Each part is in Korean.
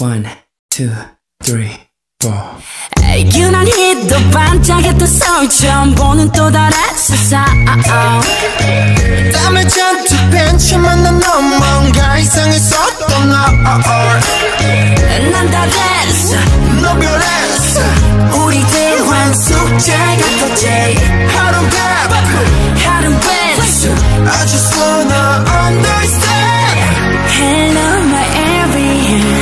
One, two, three, four. 애교난 히도 반짝였던 서울 처음 보는 또 다른 세상 땀을 잔뜩 벤치만 난 너무 뭔가 이상했었던 너난 다랬어 너 변했어 우리 대환 숙제 같았지 하루 값 하루 뺐어 I just wanna understand Hello my area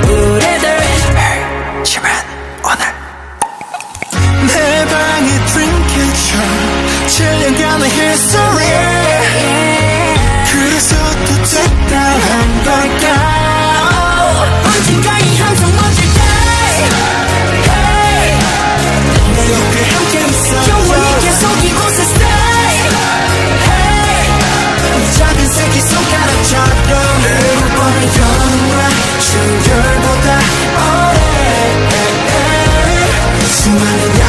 to my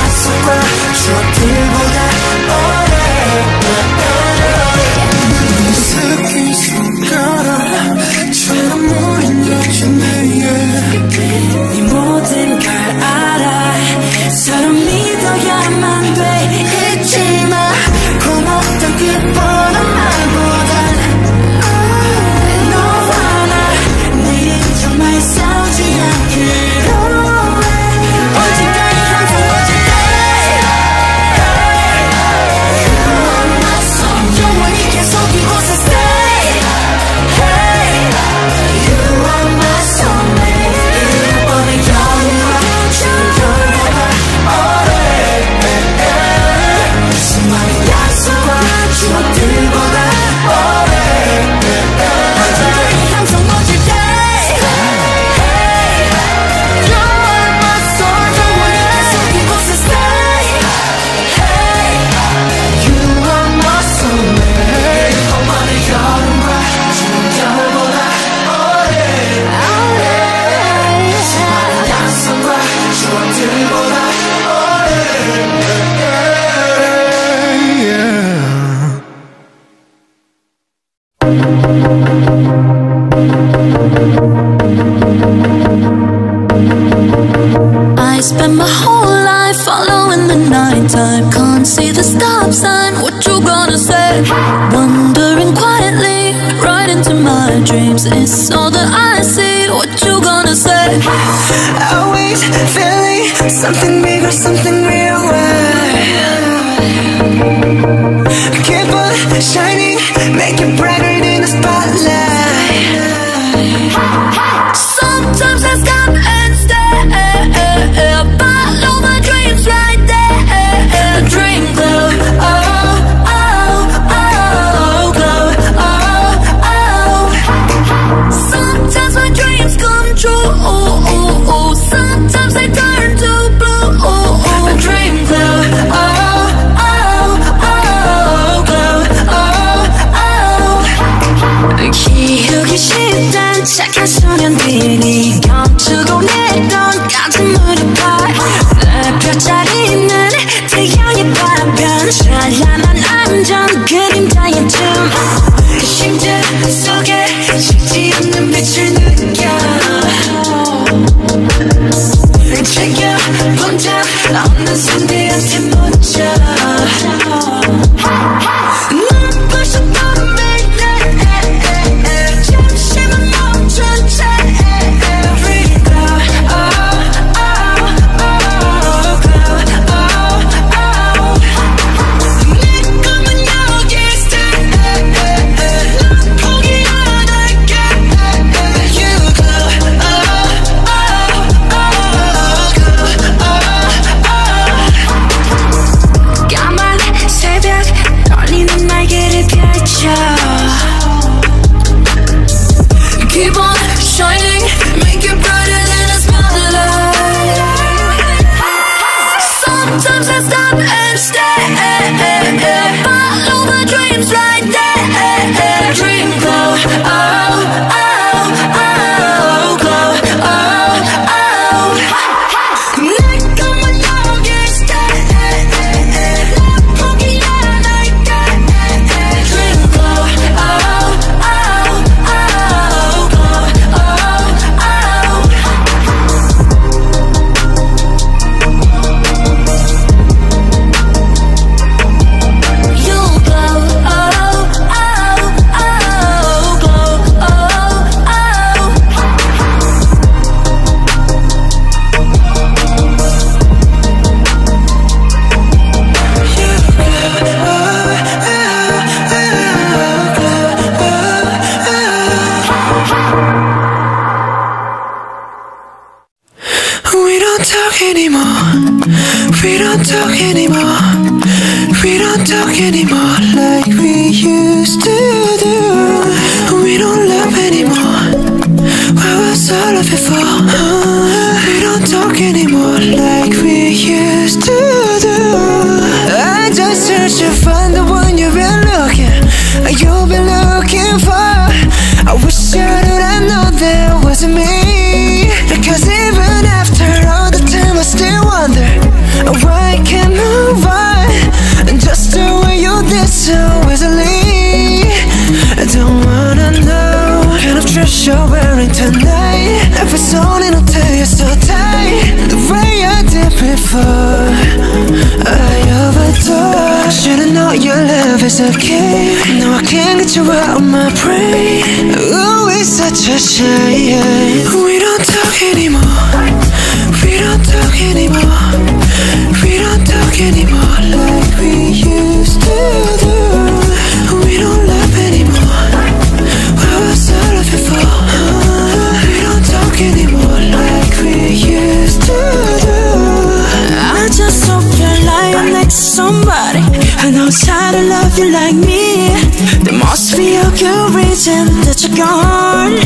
you're gone.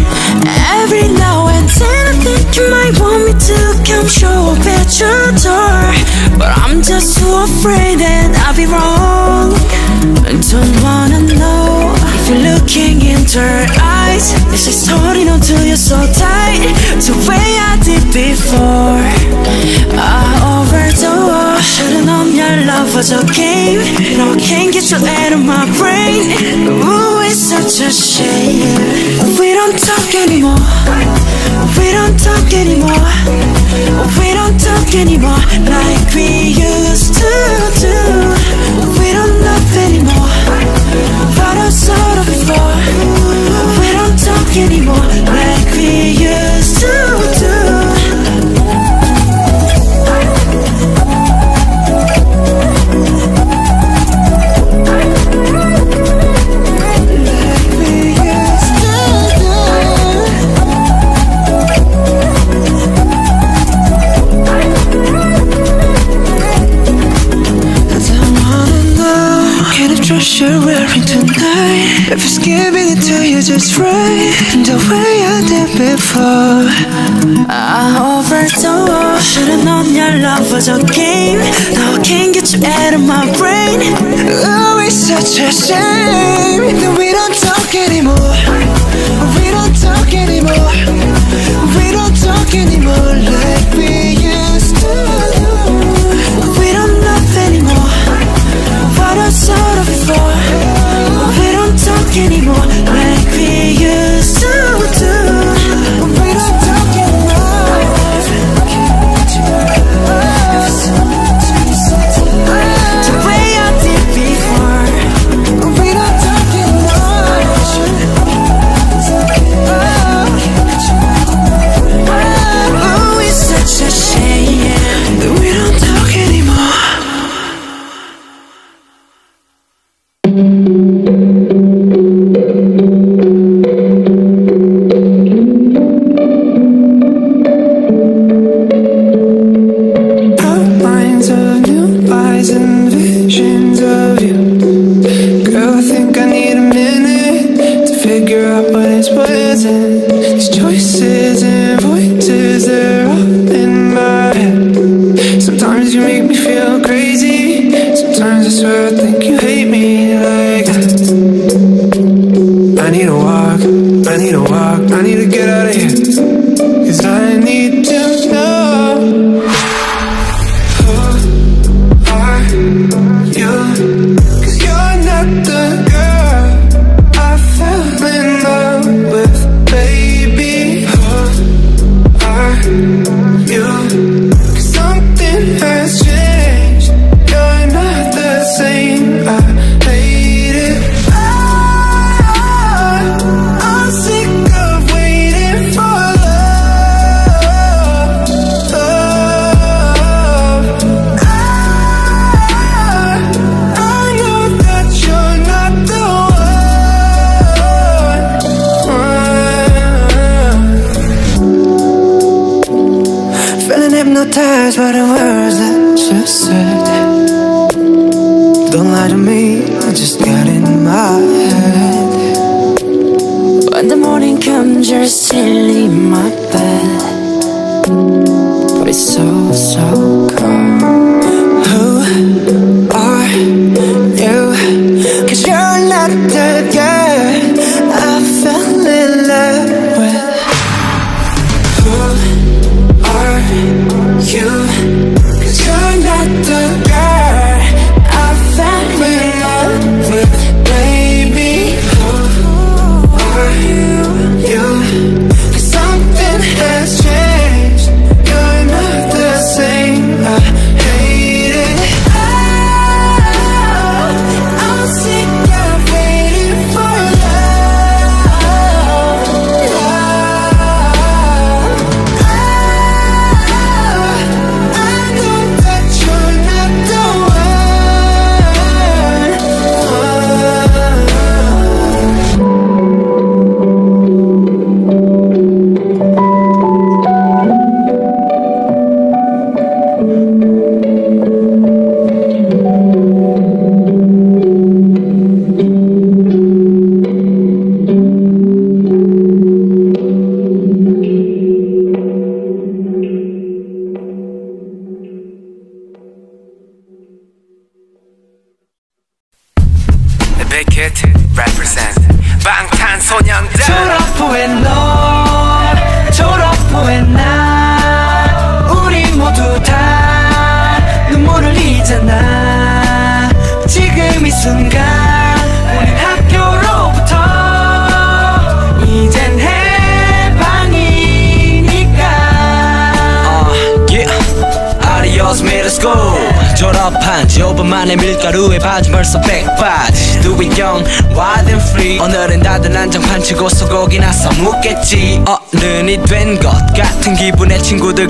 Every now and then I think you might want me to come show up at your door. But I'm just too afraid that I'll be wrong. I don't wanna know If you're looking into her eyes. This is holding on to you so tight. The way I did before I overdosed. Should've known your love was a game And I can't get you out of my brain. Ooh such a shame. We don't talk anymore. We don't talk anymore. We don't talk anymore Like we used a game. No, I can't get you out of my brain. Oh, it's such a shame.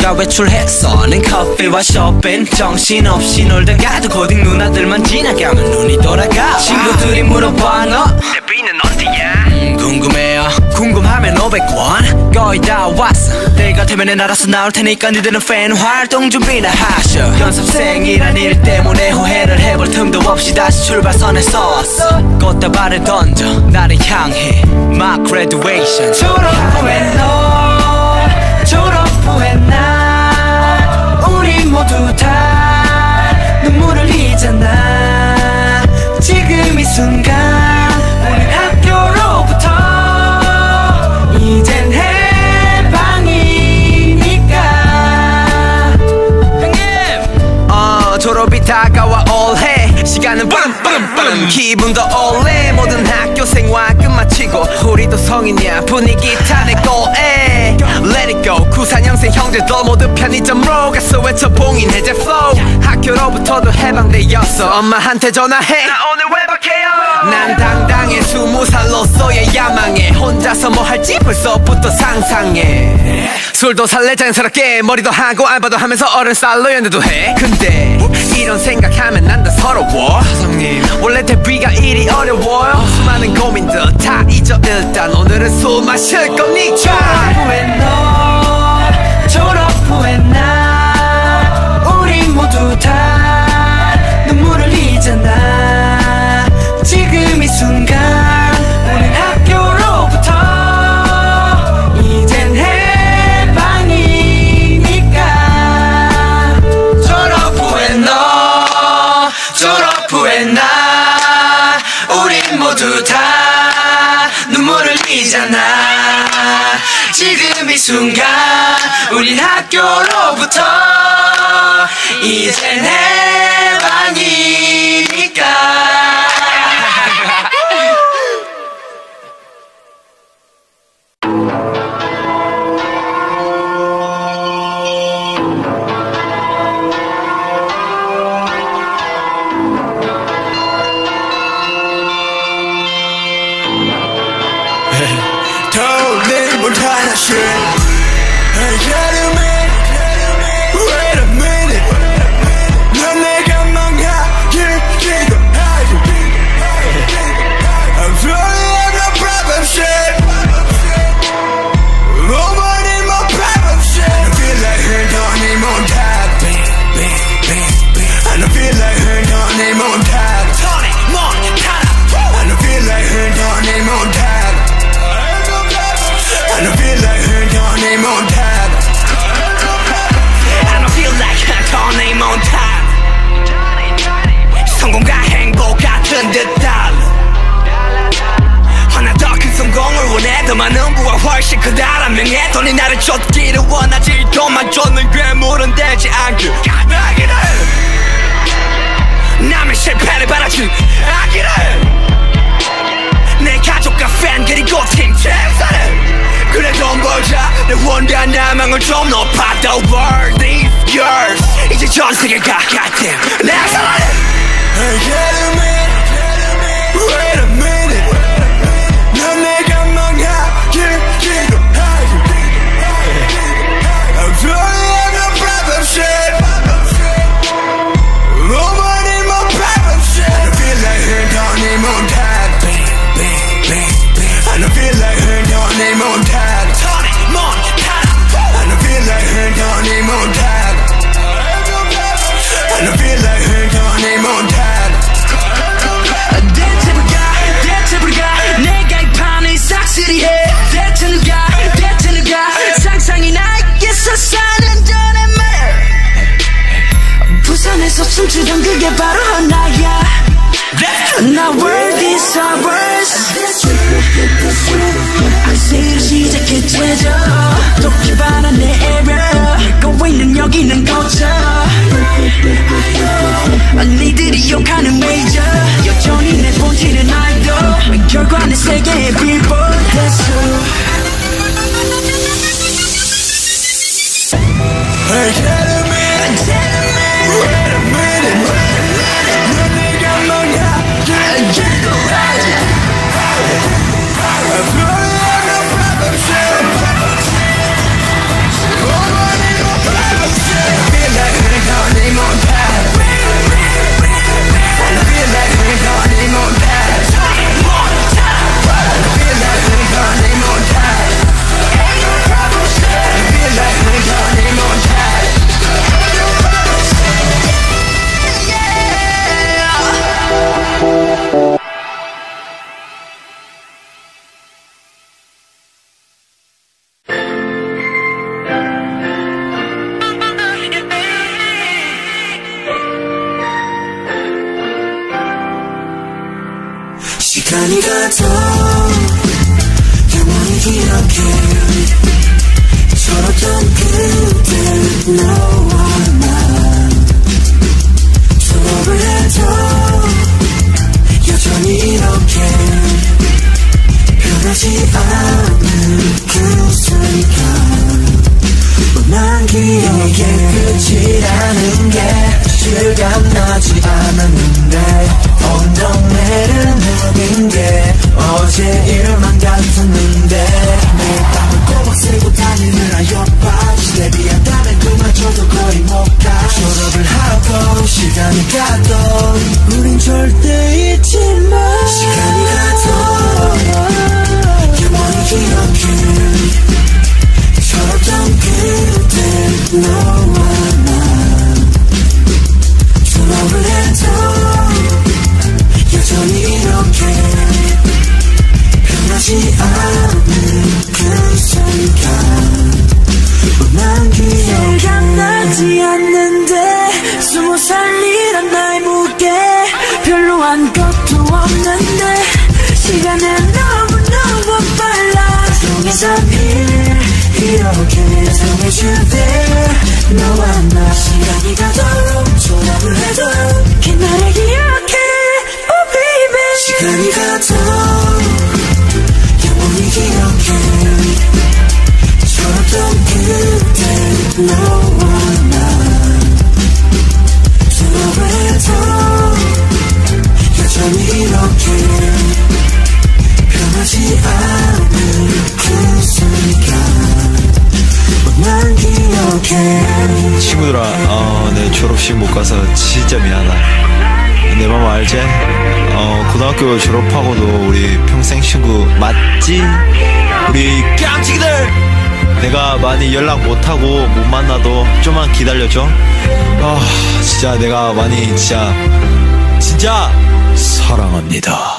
친구들과 외출했어. 는 커피와 쇼핑 정신없이 놀다가도 고딩 누나들만 지나가면 눈이 돌아가. 친구들이 물어봐 너? 데뷔는 언제야? 음, 궁금해요. 궁금하면 500원. 거의 다 왔어. 때가 되면 알아서 나올 테니까 니들은 팬 활동 준비나 하셔. 연습생이란 일 때문에 후회를 해볼 틈도 없이 다시 출발선에 섰어. 꽃다발을 던져. 나를 향해. My graduation. 졸업 후에 너 시간은 뿜뿜뿜 기분도 올해 모든 학교 생활 끝마치고 우리도 성인이야 분위기 타네 고에 Let it go 94년생 형제들 모두 편의점으로 가서 외쳐 봉인 해제 flow 학교로부터도 해방되었어 엄마한테 전화해 나 오늘 난 당당해. 스무 살로서의 야망에 혼자서 뭐 할지 벌써부터 상상해. 술도 살래? 자연스럽게 머리도 하고 알바도 하면서 어른 살로 연애도 해. 근데 이런 생각하면 난 다 서러워. 사장님. 원래 데뷔가 이리 어려워요 수많은 고민들 다 잊어. 일단 오늘은 술 마실 거니까 순간 우린 학교로부터 이젠 해 영원히 나를 쫓기를 원하지. 돈만 쫓는 괴물은 되지 않길. 나기를! 남의 실패를 바라지. 않기를! 내 가족과 팬 그리고 팀 최선을 그래 돈 벌자. 내 원대한 야망을 좀 높아 The world is yours. 이제 전 세계가 goddamn 내 사랑해 Wait a minute Wait a minute 춤추던 그게 바로 나야. 나 world is ours. 악세를 시작해 제저. 또 기반한 내 error 시간은 너무너무 빨라. 종에선 일 이렇게 나 시간이 가도 졸업을 해도 그 나를 기억해. Oh baby. 시간이 가도 영원히 기억해. 졸업던 그때 너와 나 해도 여전히 이렇게 변하지 않는 그 순간 친구들아, 어, 내 졸업식 못 가서 진짜 미안하다. 내 맘 알지? 어, 고등학교 졸업하고도 우리 평생 친구 맞지? 우리 깜찍이들! 내가 많이 연락 못하고 못 만나도 좀만 기다려줘. 아, 진짜 내가 많이 진짜, 진짜 사랑합니다.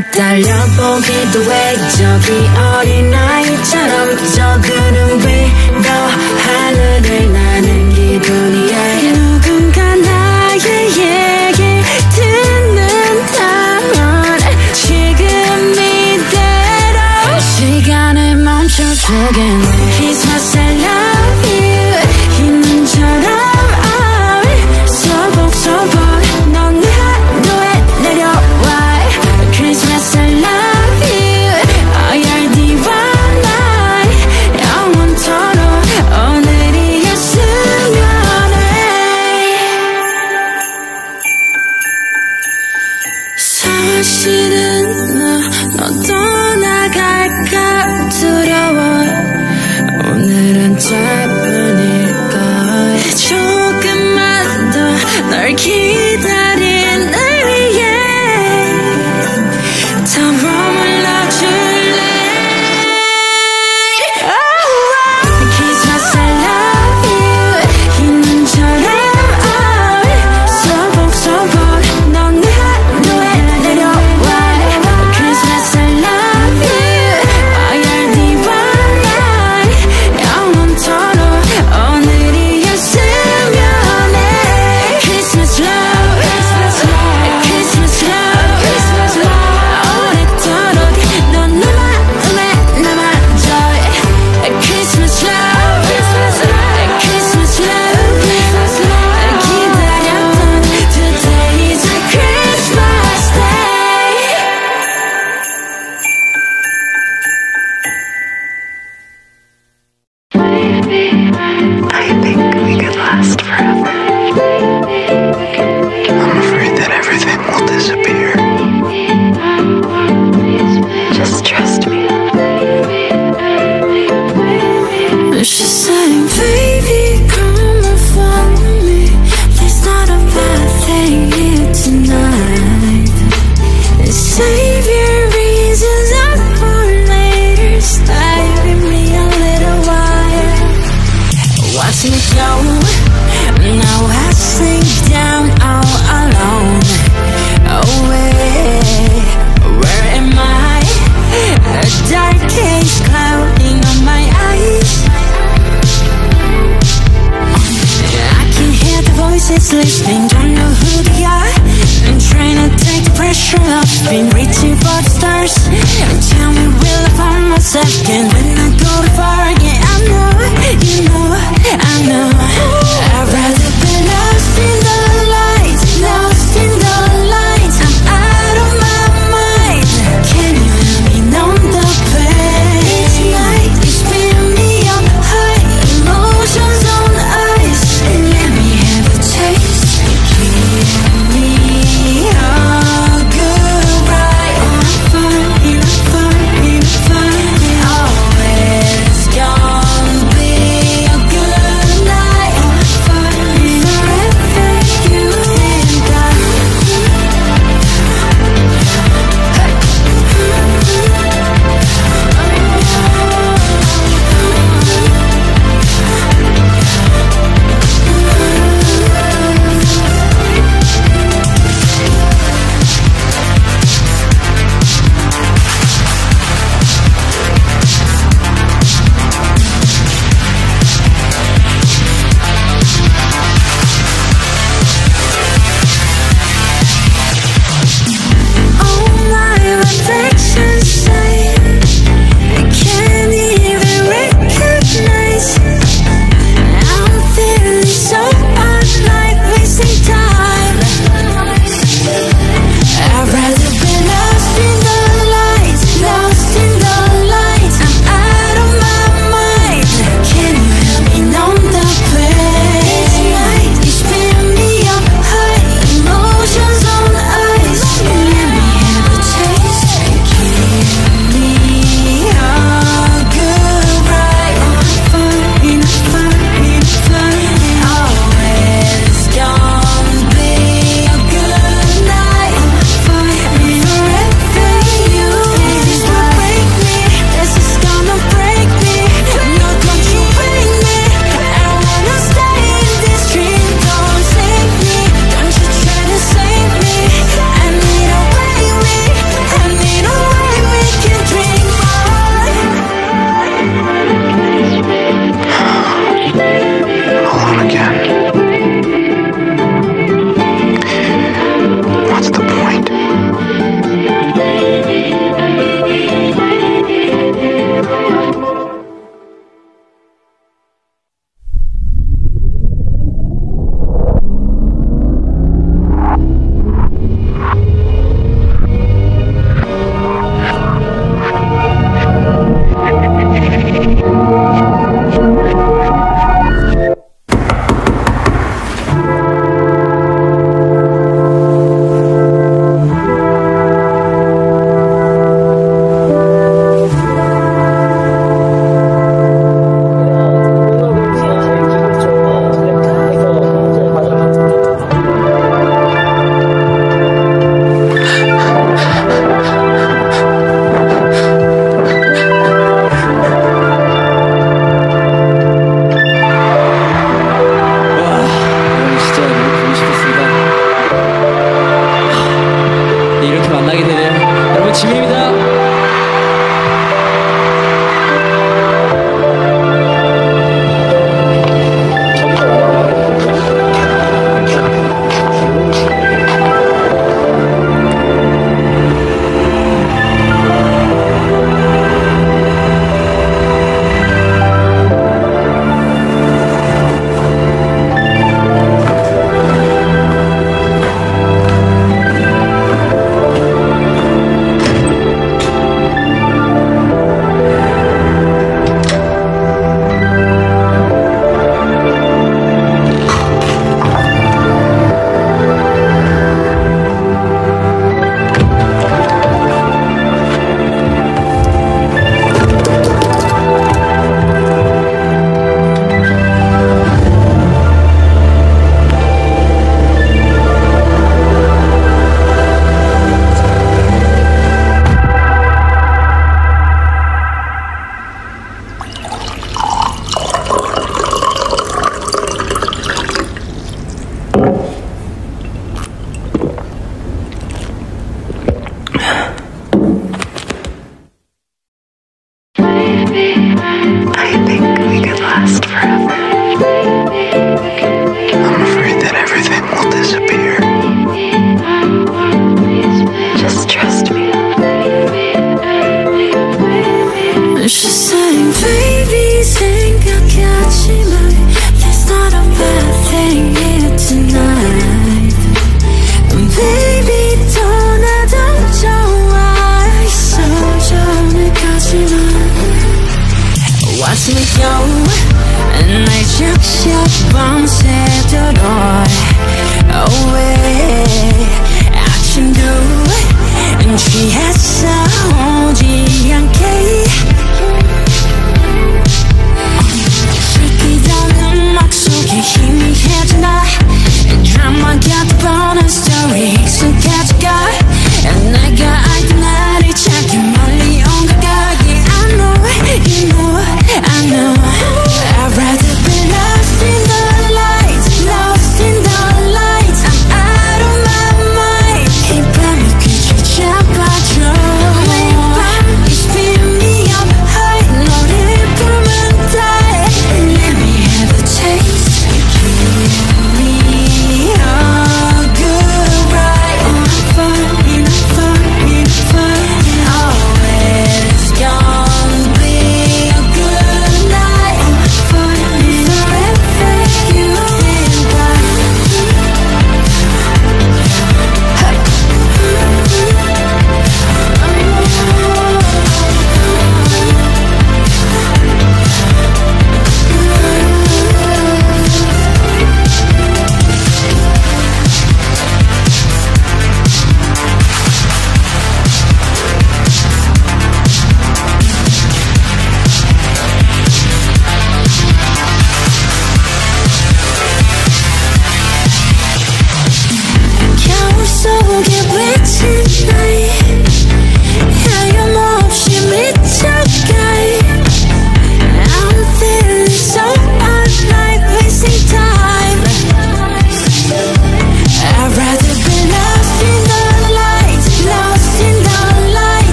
달려보기도 해 저기 어린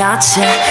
got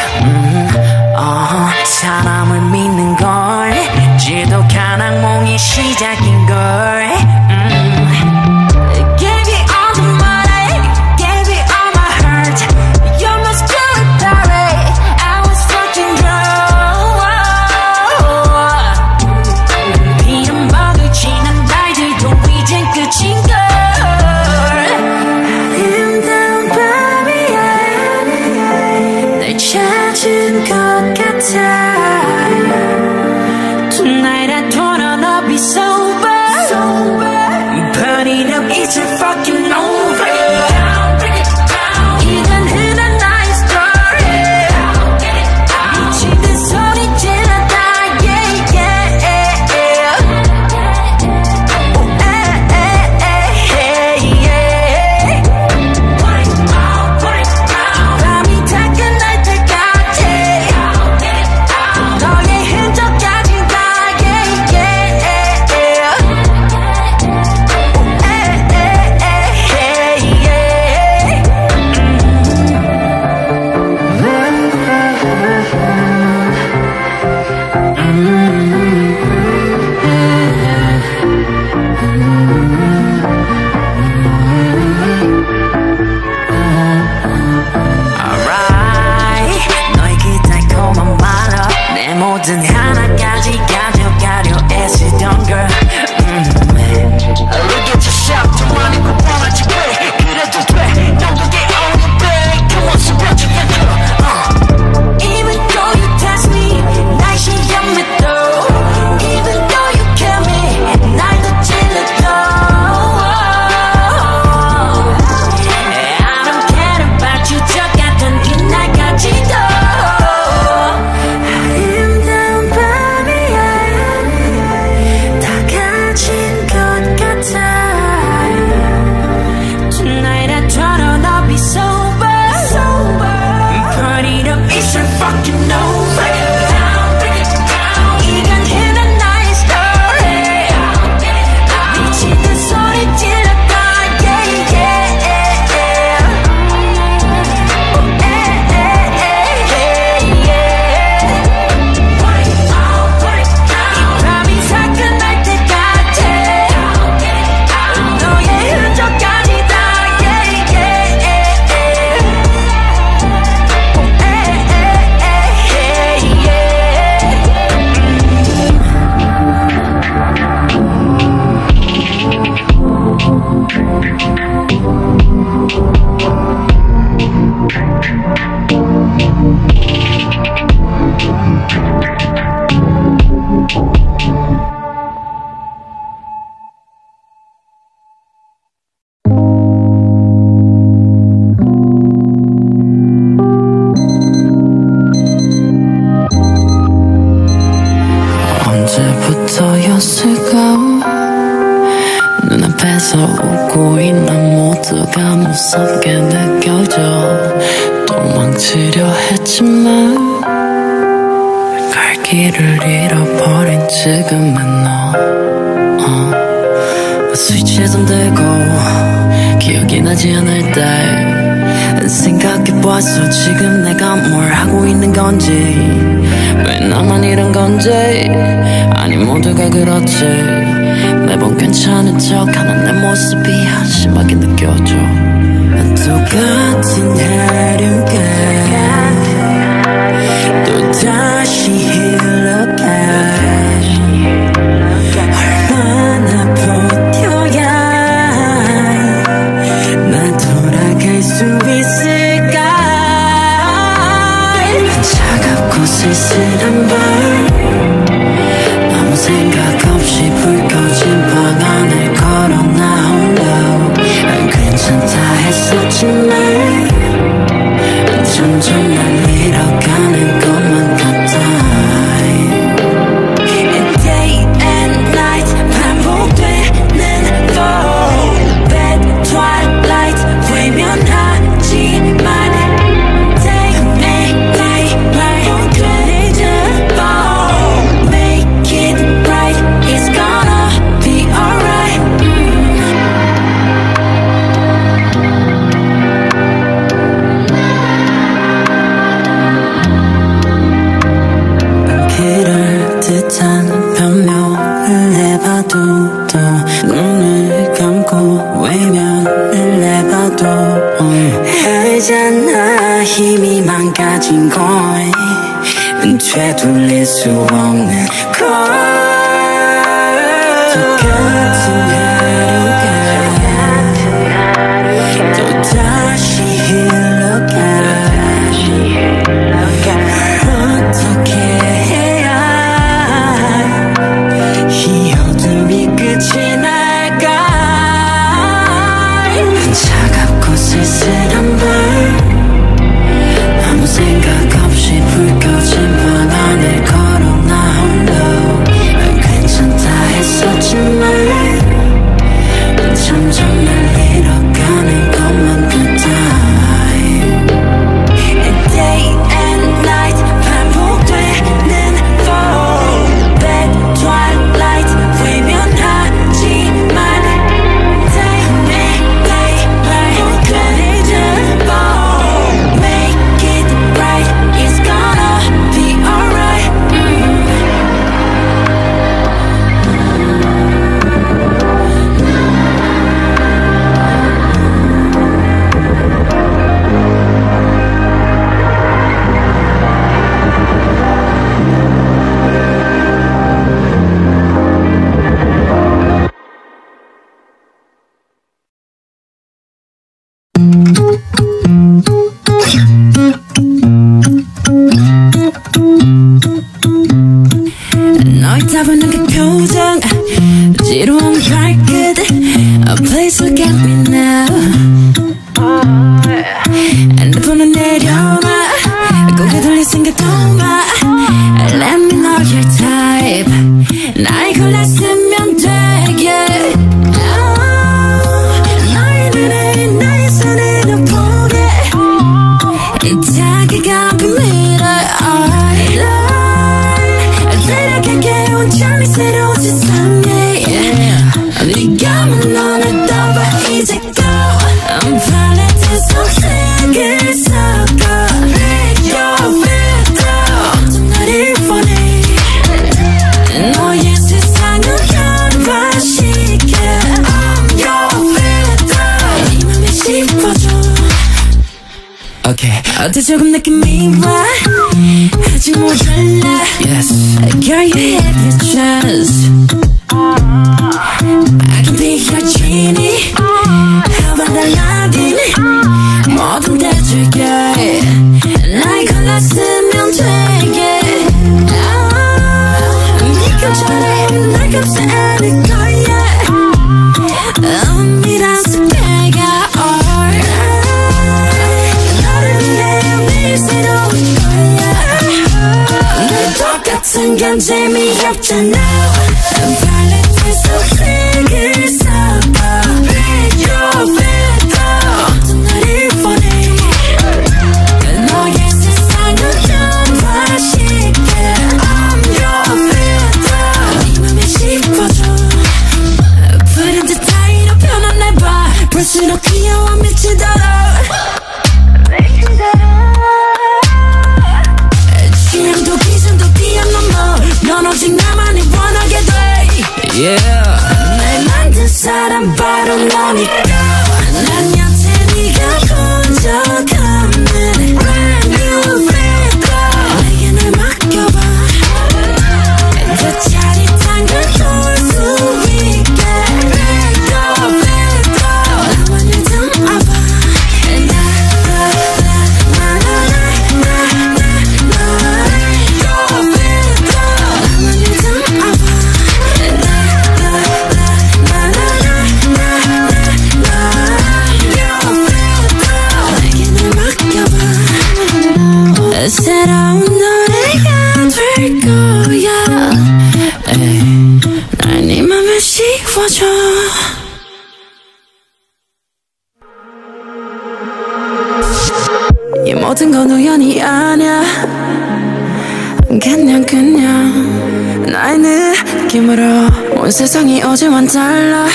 온 세상이 어제와는 달라.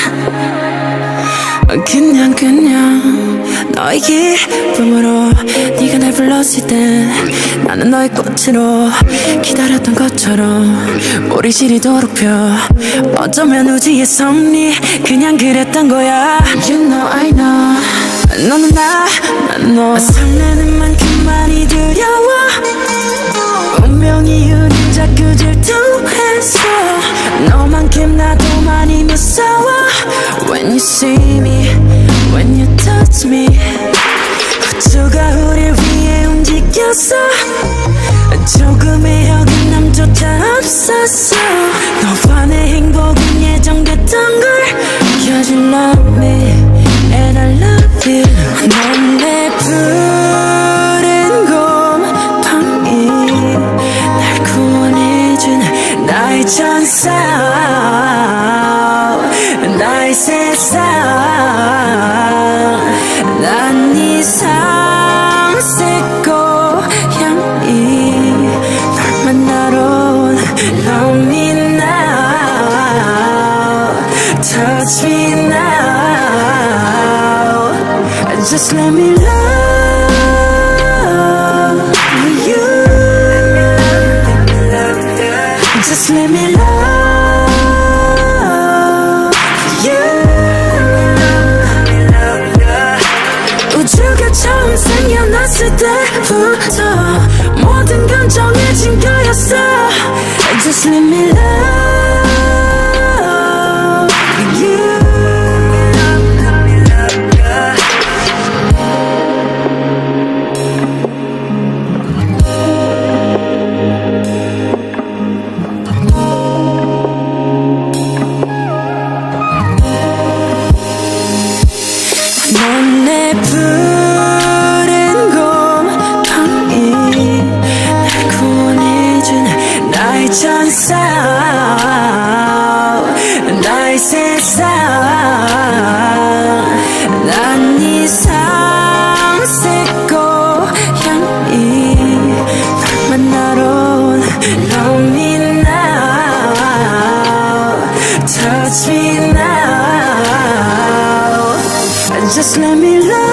그냥 그냥 너의 기쁨으로 네가 날 불렀을 때 나는 너의 꽃으로 기다렸던 것처럼 우리 시리도록 펴. 어쩌면 우주의 섭리 그냥 그랬던 거야. You know I know. 너는 나, 난 너. 설레는 만큼 많이 두려워. 운명이 우릴 자꾸 질투 했어 너만큼 나도 많이 무서워 When you see me, when you touch me 우주가 우릴 위해 움직였어 조금의 어긋남조차 없었어 너와 내 행복은 예정됐던 걸 Cause you love me and I love you 넌내 푸 Just let me love Just let me love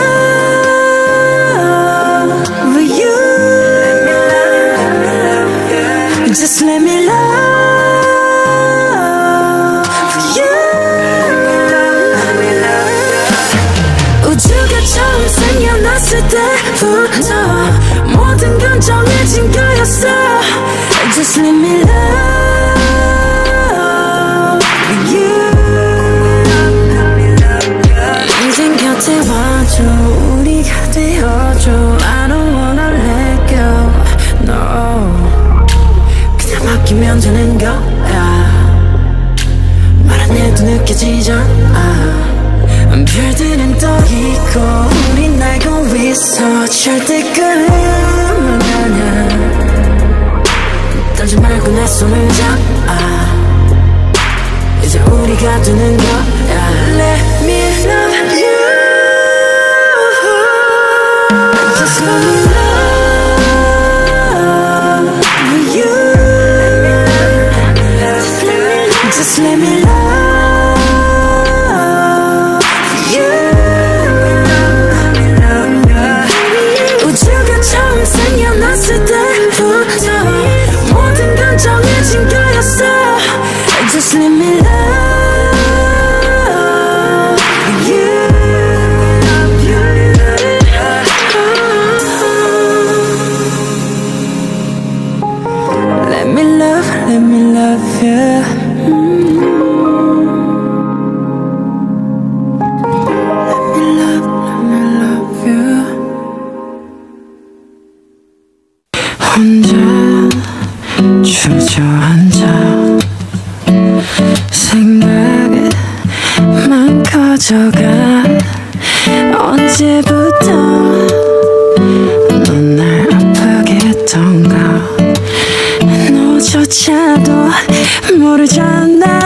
언제부터 넌 날 아프게 했던가. 너조차도 모르잖아.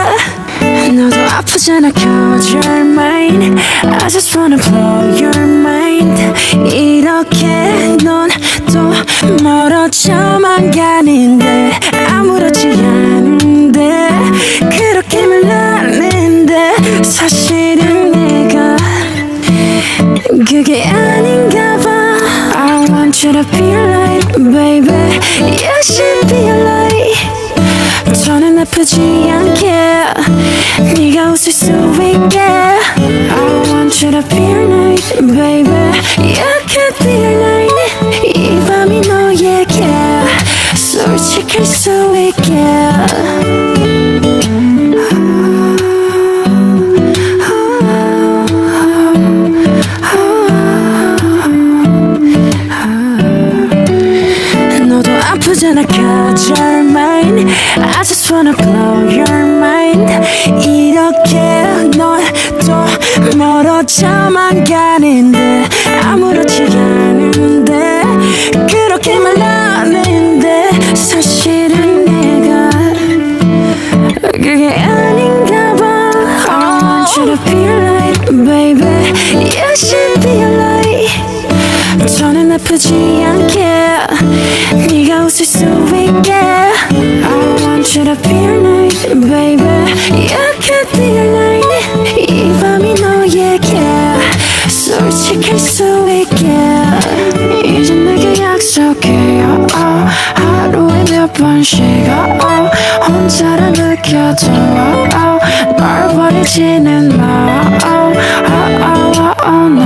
너도 아프잖아 cause you're mine I just wanna blow your mind. 이렇게 넌 멀어져만 가는데 그게 아닌가 봐 I want you to be like baby You should be like 저는 아프지 않게 네가 웃을 수 있게 I want you to be like baby You could be like 이 밤이 너에게 솔직할 수 있게 Cause you're mine I just wanna blow your mind 이렇게 넌또 멀어져만 가는데 아무렇지 않은데 그렇게 말하는데 사실은 내가 그게 아닌가 봐 I want you to be like baby You should be like 저는 아프지 않게 네가 웃을 수 있게 I want you to be like baby You could be like 이 밤이 너에게 솔직할 수 있게 이제 내게 약속해 oh, oh. 하루에 몇 번씩 oh, oh. 혼자라 느껴도 oh, oh. 널 버리지는 마 oh, oh, oh, oh, oh, oh.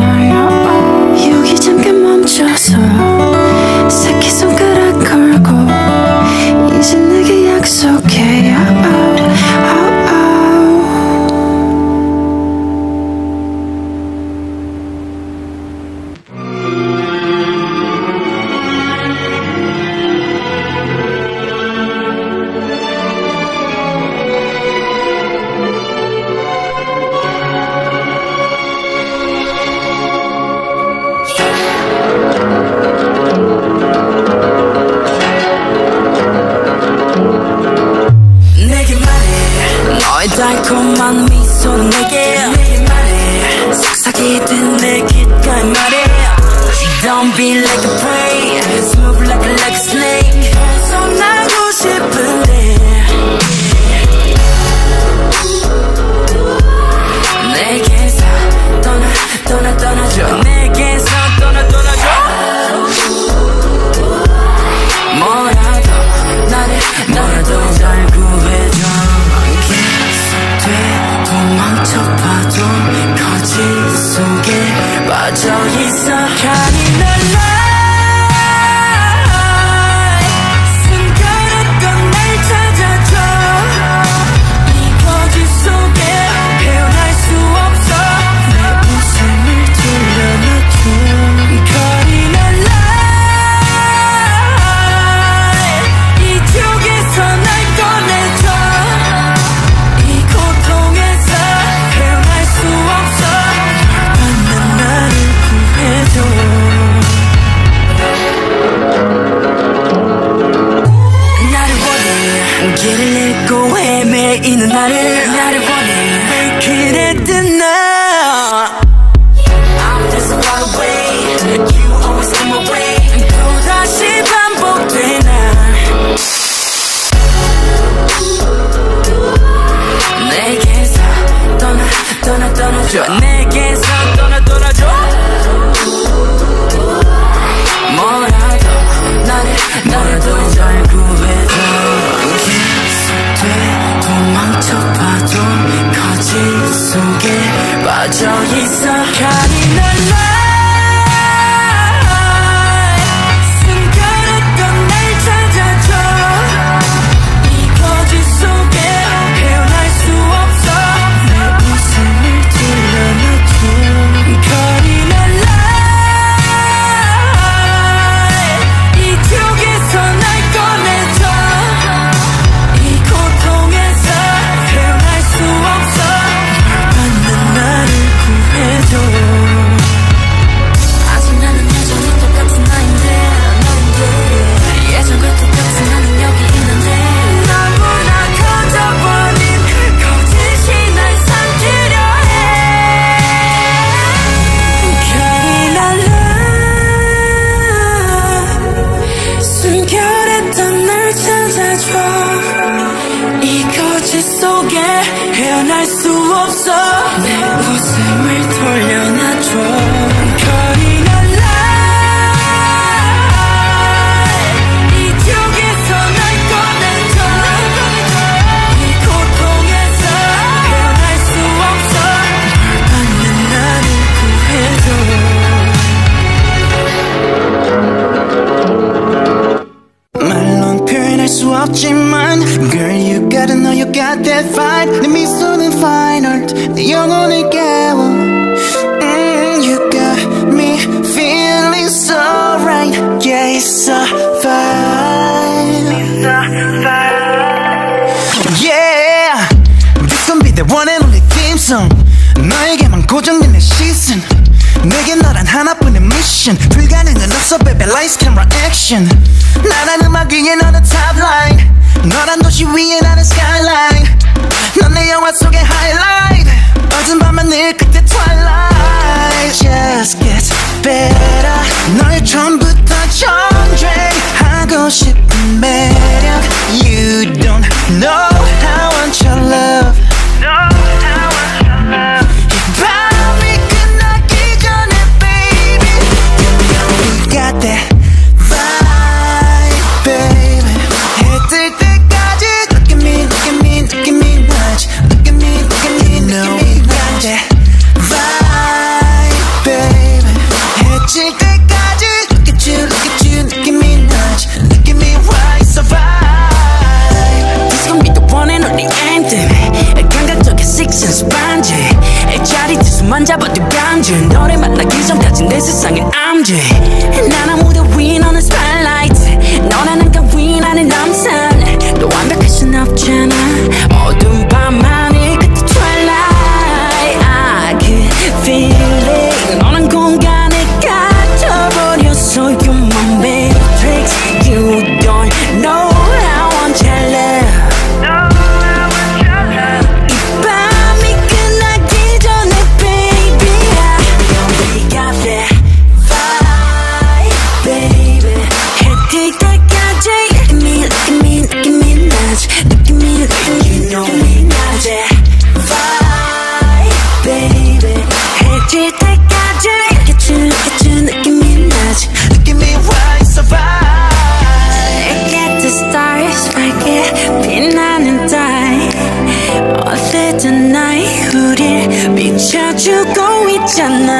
나쁜 admission 불가능은 없어 baby lights camera action. 나란 음악 위에 너는 top line. 너란 도시 위에 나는 skyline. 넌 영화 속의 highlight. 어진 밤만 늘 그때 twilight. Just get better. 널 처음부터 전쟁하고 싶은 매력. You don't know how I want your love. 준 너를 만나기 전까진 내 세상의 암지 난 아무도 위 너는 스파 Jana